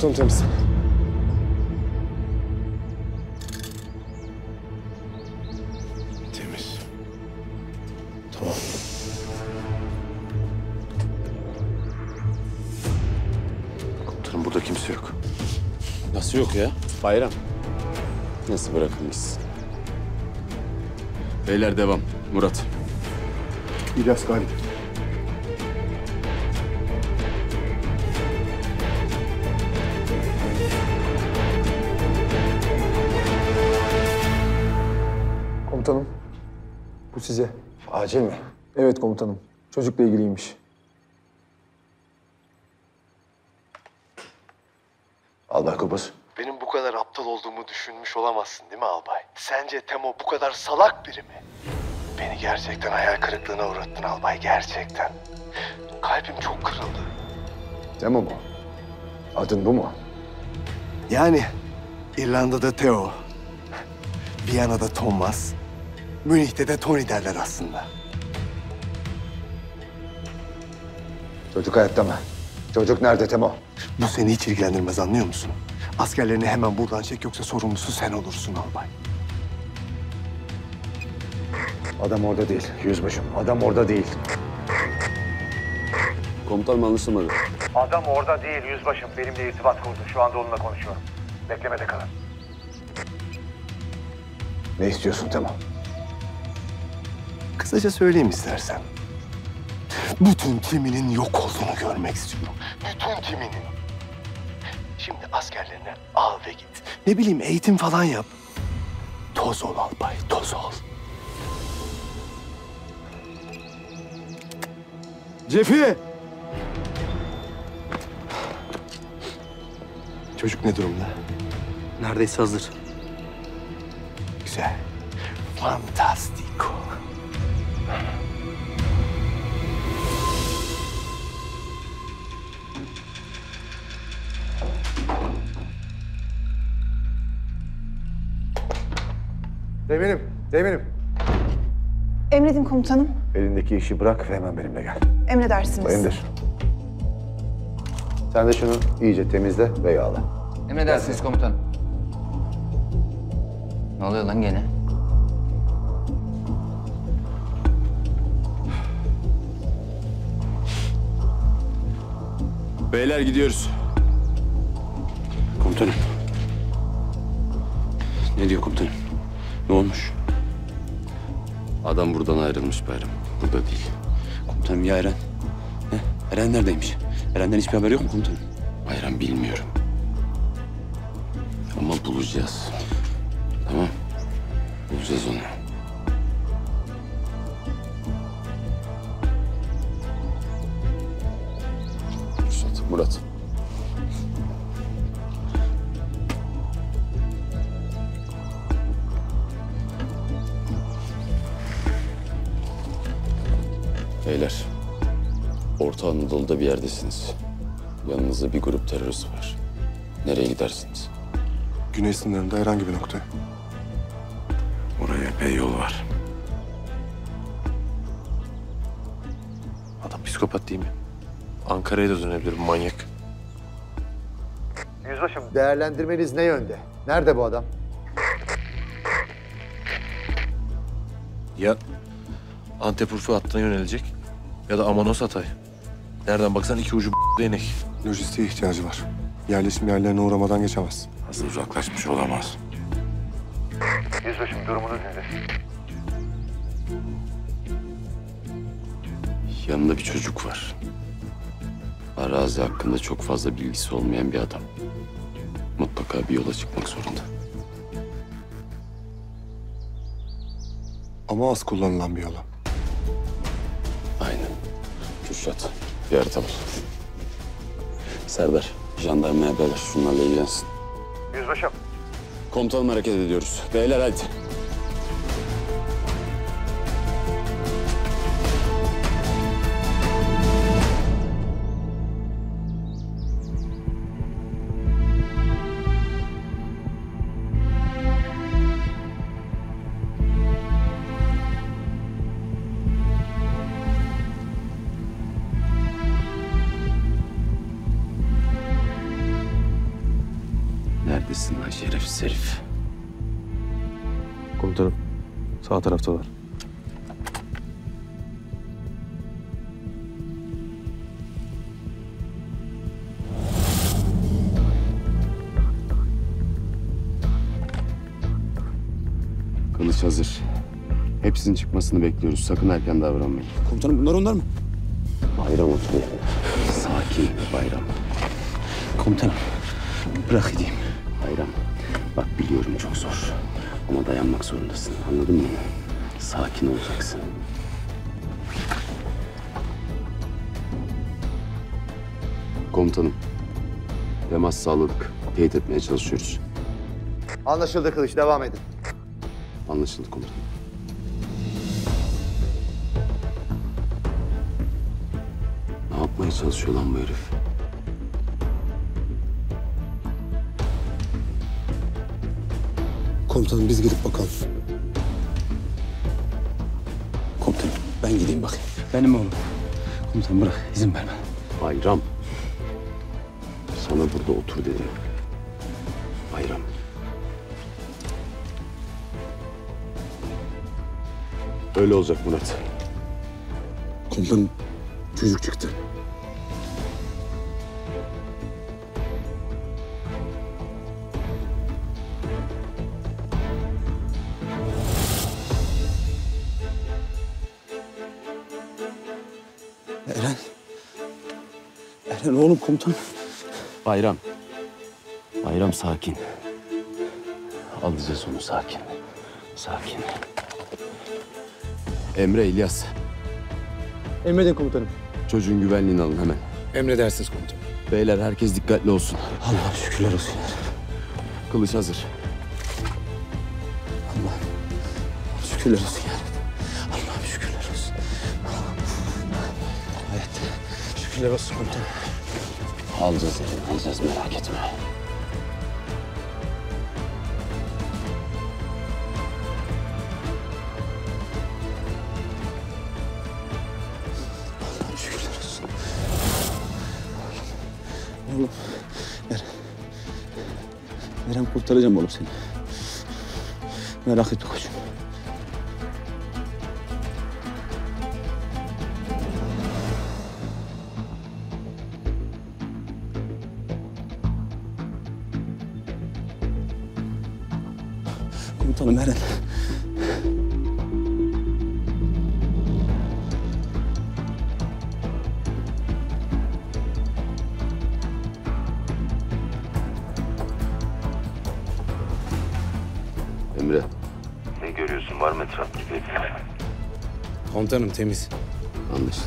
Komutanım temiz. Temiz. Tamam. Komutanım burada kimse yok. Nasıl yok ya? Bayram. Nasıl bırakılmışsın? Beyler devam. Murat. İlyas Galip. Komutanım. Bu size. Acil mi? Evet komutanım. Çocukla ilgiliymiş. Allah kubus. Benim bu kadar aptal olduğumu düşünmüş olamazsın değil mi albay? Sence Temo bu kadar salak biri mi? Beni gerçekten hayal kırıklığına uğrattın albay gerçekten. Kalbim çok kırıldı. Demo mu? Adın bu mu? Yani İrlanda'da Theo, Viyana'da Thomas, Münih'te de Tony derler aslında. Çocuk hayatta mı? Çocuk nerede Temo? Bu seni hiç ilgilendirmez anlıyor musun? Askerlerini hemen buradan çek yoksa sorumlusu sen olursun albay. Adam orada değil. Yüzbaşım. Adam orada değil. Komutanım anlaşılmadı. Adam orada değil yüzbaşım. Benimle irtibat kurdu. Şu anda onunla konuşuyorum. Beklemede kalın. Ne istiyorsun Temo? Kısaca söyleyeyim istersen. Bütün timinin yok olduğunu görmek istiyorum. Bütün timinin. Şimdi askerlerine al ve git. Ne bileyim eğitim falan yap. Toz ol albay, toz ol. Cefi! Çocuk ne durumda? Neredeyse hazır. Güzel. Fantastico. Teminim, teminim. Emredin komutanım. Elindeki işi bırak ve hemen benimle gel. Emredersiniz. İndir. Sen de şunu iyice temizle ve yağla. Emredersiniz komutanım. Ne oluyor lan gene? Beyler gidiyoruz. Komutanım. Ne diyor komutanım? Ne olmuş? Adam buradan ayrılmış Bayram. Burada değil. Komutanım ya Eren? He? Eren neredeymiş? Eren'den hiçbir haber yok mu komutanım? Bayram bilmiyorum. Ama bulacağız. Tamam. Bulacağız onu. Murat. Murat. Orta Anadolu'da bir yerdesiniz. Yanınızda bir grup terörist var. Nereye gidersiniz? Güney sınırında herhangi bir noktaya. Oraya epey yol var. Adam psikopat değil mi? Ankara'ya da dönebilir bu manyak. Yüzbaşım Değerlendirmeniz ne yönde? Nerede bu adam? Ya Antep Urfa hattına yönelecek ya da Amanos Hatay. Nereden baksan iki ucu değnek. Lojistiğe ihtiyacı var. Yerleşim yerlerine uğramadan geçemez. Fazla uzaklaşmış olamaz. Yüzbaşım durumunu nedir? Yanında bir çocuk var. Arazi hakkında çok fazla bilgisi olmayan bir adam. Mutlaka bir yola çıkmak zorunda. Ama az kullanılan bir yola. Aynen. Kürşat, bir harita bul. Serdar, jandarmaya haberler şunlarla ilgilensin. Yüzbaşım Komutanım hareket ediyoruz. Beyler hadi. Kılıç hazır. Hepsinin çıkmasını bekliyoruz. Sakın erken davranmayın. Komutanım bunlar onlar mı? Bayram otur. Sakin Bayram. Komutanım bırak gideyim. Bayram. Bak biliyorum çok zor. Ama dayanmak zorundasın. Anladın mı? Sakin olacaksın. Komutanım. Temas sağladık. Teyit etmeye çalışıyoruz. Anlaşıldı Kılıç. Devam edin. Anlaşıldı komutanım. Ne yapmaya çalışıyor lan bu herif? Komutanım biz gidip bakalım. Komutanım ben gideyim bakayım. Benim oğlum. Komutanım bırak izin ver bana. Bayram. Sana burada otur dedim. Öyle olacak Murat. Komutanım çocuk çıktı. Eren. Eren oğlum komutan. Bayram. Bayram sakin. Alacağız onu sakin. Sakin. Emre, İlyas. Emredin komutanım. Çocuğun güvenliğini alın hemen. Emredersiniz komutanım. Beyler herkes dikkatli olsun. Allah şükürler olsun. Kılıç hazır. Şükürler olsun ya. Allah'ım şükürler olsun. Evet. Şükürler olsun komutanım. Alacağız elini, alacağız merak etme. Kurtaracağım oğlum seni. Merak etme koçum. Komutanım temiz. anlaşıldı.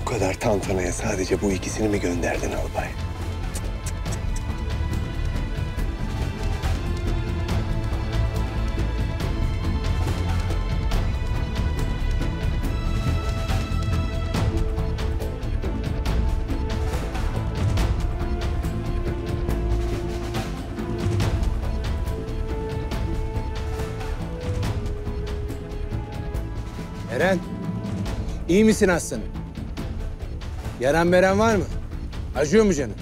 Bu kadar tantanaya sadece bu ikisini mi gönderdin albay? Eren, iyi misin aslanım? Yaran meren var mı? Acıyor mu canın?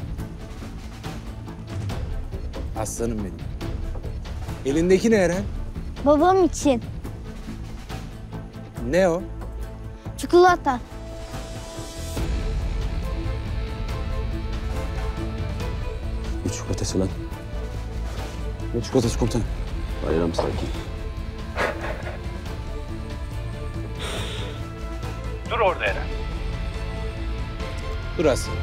Aslanım benim. Elindeki ne Eren? Babam için. Ne o? Çikolata. Ne çikolatası lan? Ne çikolatası komutanım? Bayram sakin. Dur orada Eren. Dur aslanım.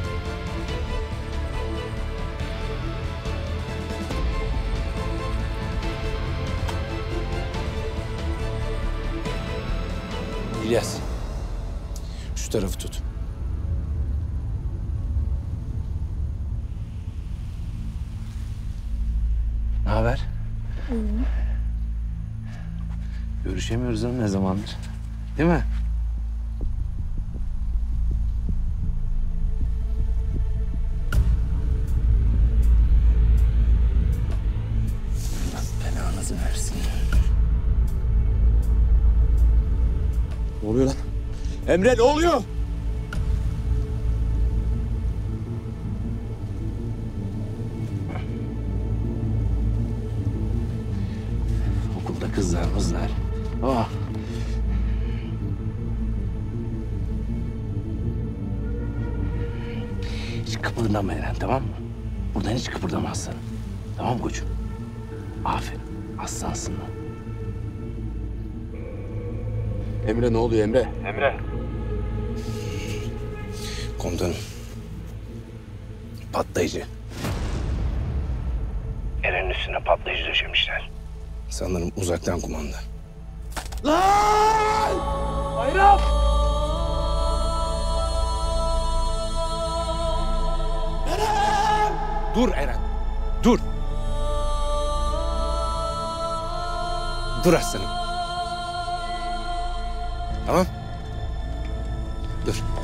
İlyas. Şu tarafı tut. Ne haber? Görüşemiyoruz ama ne zamandır? Değil mi? Emre ne oluyor? Okulda kızlar mızlar. Oh. Hiç kıpırdama Eren tamam mı? Buradan hiç kıpırdamazsın. Tamam mı koçum? Aferin. Aslansın lan. Emre ne oluyor Emre? Emre. Komutanım. Patlayıcı. Eren'in üstüne patlayıcı döşemişler. Sanırım uzaktan kumanda. Dur Eren. Dur. Dur aslanım. Tamam. Dur.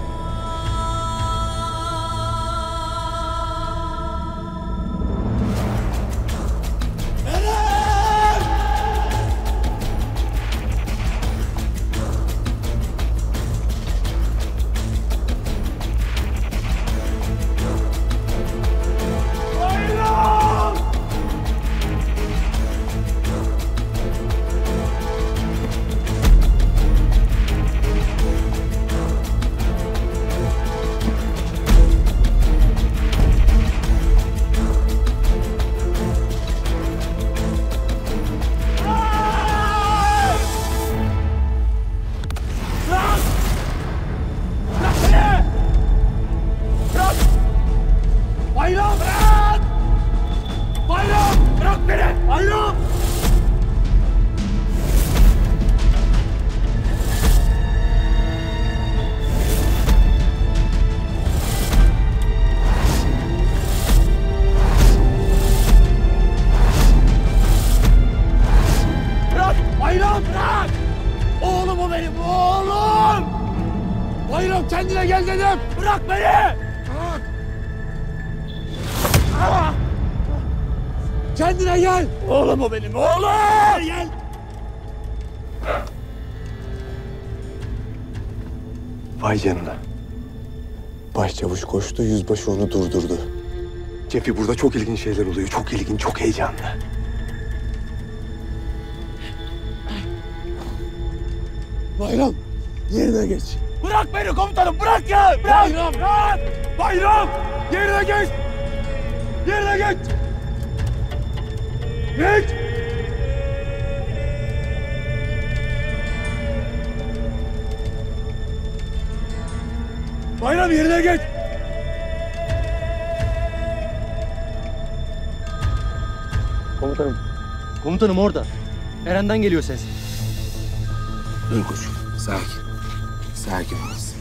Vay canına. Başçavuş koştu, yüzbaşı onu durdurdu. Cefi burada çok ilginç şeyler oluyor. Çok ilginç, çok heyecanlı. Bayram yerine geç. Bırak beni komutanım bırak ya. Bırak. Bayram. Bırak. Bayram yerine geç. Yerine geç. Geç. Bayram yerine geç. Komutanım. Komutanım orada. Eren'den geliyor ses. Dur koçum, sakin. Sakin olasın.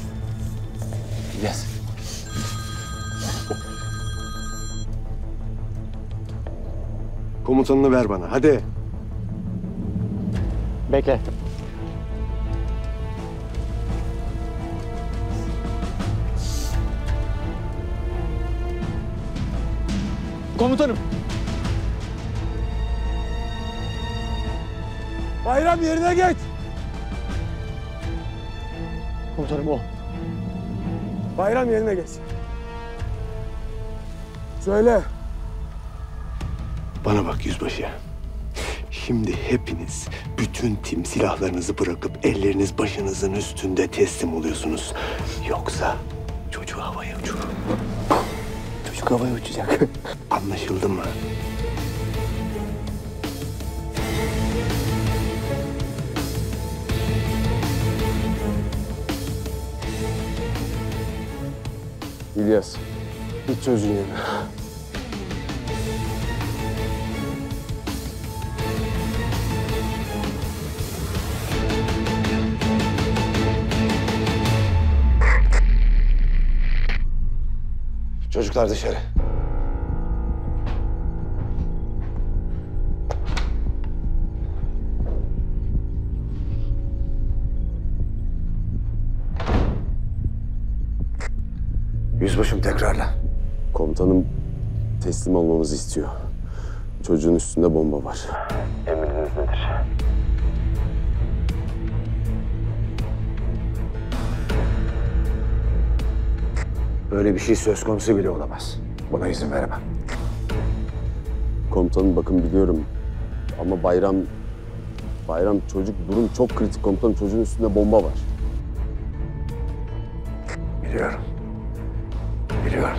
Biraz. Komutanını ver bana, hadi. Bekle. Komutanım. Bayram yerine geç. Komutanım o. Bayram yerine geç. Söyle. Bana bak yüzbaşı. Şimdi hepiniz bütün tim silahlarınızı bırakıp elleriniz başınızın üstünde teslim oluyorsunuz. Yoksa çocuğu havaya uçurur. Çocuk havaya uçacak. Anlaşıldı mı? İlyas, git sözün yerine. Çocuklar dışarı. Yüzbaşım tekrarla. Komutanım teslim olmamızı istiyor. Çocuğun üstünde bomba var. Emriniz Böyle bir şey söz konusu bile olamaz. Buna izin veremem. Komutanım bakın biliyorum. Ama bayram... Bayram çocuk durum çok kritik komutanım. Çocuğun üstünde bomba var. Biliyorum. Biliyorum.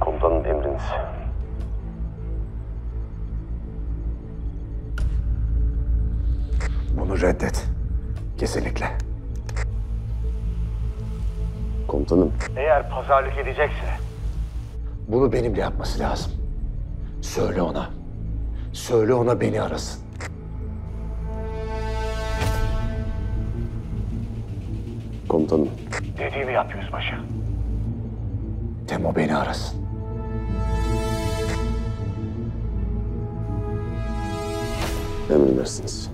Komutanım emriniz. Bunu reddet. Kesinlikle. Komutanım Eğer pazarlık edecekse Bunu benimle yapması lazım. Söyle ona. Söyle ona beni arasın. komutanım. dediğimi yap yüzbaşı. Temo beni arasın. Emredersiniz.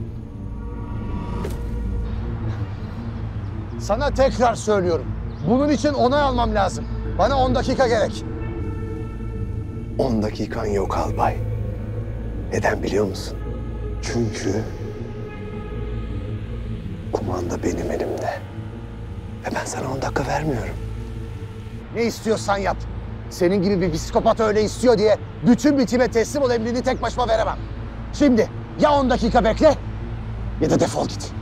Sana tekrar söylüyorum. Bunun için onay almam lazım. Bana 10 dakika gerek. 10 dakikan yok albay. Neden biliyor musun? Çünkü kumanda benim elimde. Ve ben sana 10 dakika vermiyorum. Ne istiyorsan yap. Senin gibi bir psikopat öyle istiyor diye bütün bir time teslim ol emrini tek başıma veremem. Şimdi ya 10 dakika bekle ya da defol git.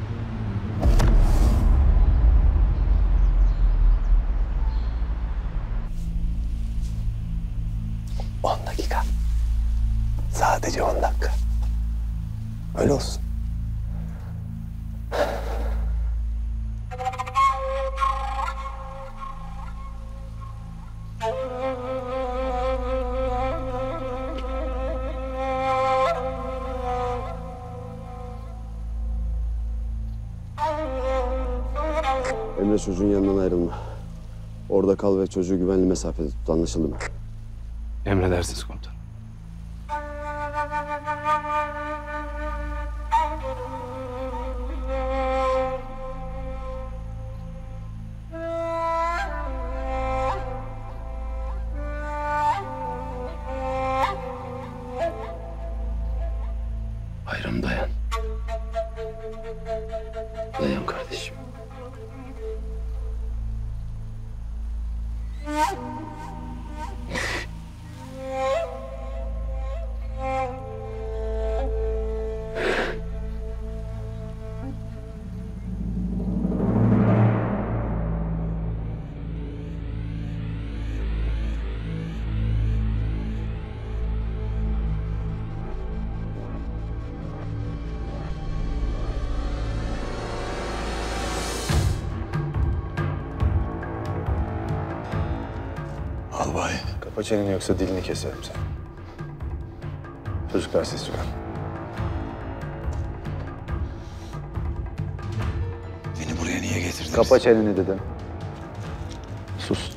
Sadece 10 dakika. Öyle olsun. Emre çocuğun yanından ayrılma. Orada kal ve çocuğu güvenli mesafede tut. Anlaşıldı mı? Emredersiniz komutanım. Kapa çeneni yoksa dilini keserim sen. Çocuklar siz çıkın. Beni buraya niye getirdiniz? Kapa çeneni dedim. Sus.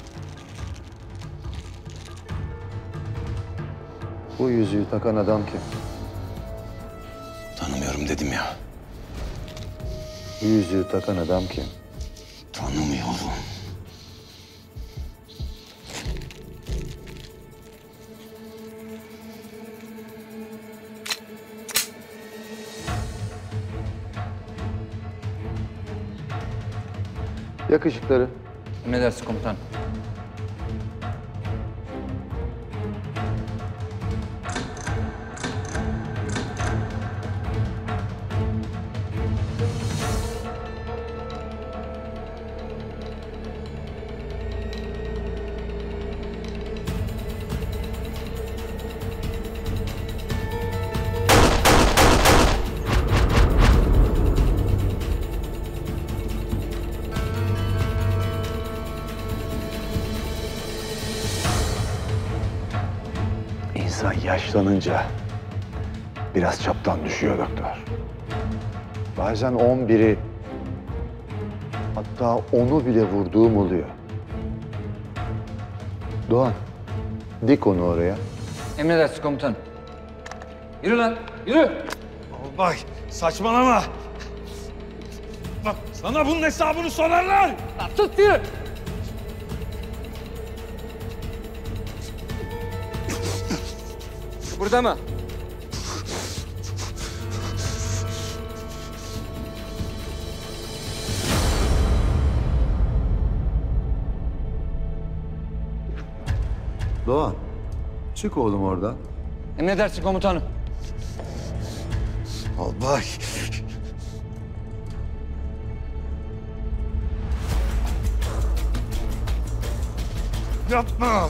Bu yüzüğü takan adam kim? Tanımıyorum dedim ya. Bu yüzüğü takan adam kim? Yakışıkları. Emredersiniz komutanım. İnsan yaşlanınca biraz çaptan düşüyor doktor. Bazen on biri hatta onu bile vurduğum oluyor. Doğan, dik onu oraya. Emredersiniz komutanım. Yürü lan, yürü. Albay saçmalama. Bak sana bunun hesabını sorarlar. Lan tut yürü. Burada mı? Doğan, çık oğlum oradan. Emredersin komutanım. Albay. Yapma.